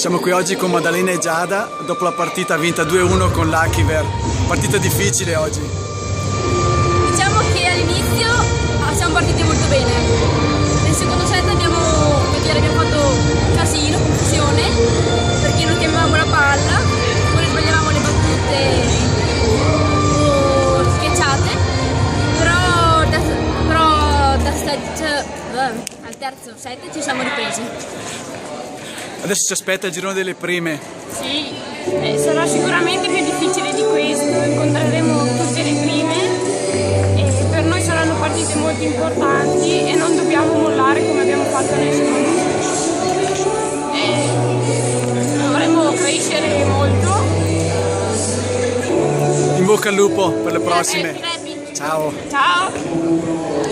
Siamo qui oggi con Maddalena e Giada dopo la partita vinta 2-1 con l'Achiver. Partita difficile oggi. Diciamo che all'inizio ah, siamo partiti molto bene. Nel secondo set abbiamo, dire, abbiamo fatto casino, confusione, perché non chiamavamo la palla, oppure sbagliavamo le battute schiacciate, però, però da set, al terzo set ci siamo ripresi. Adesso ci aspetta il girone delle prime. Sì, eh, sarà sicuramente più difficile di questo, incontreremo tutte le prime e per noi saranno partite molto importanti e non dobbiamo mollare come abbiamo fatto nel secondo eh, dovremo crescere molto. In bocca al lupo per le prossime. Ciao. Ciao.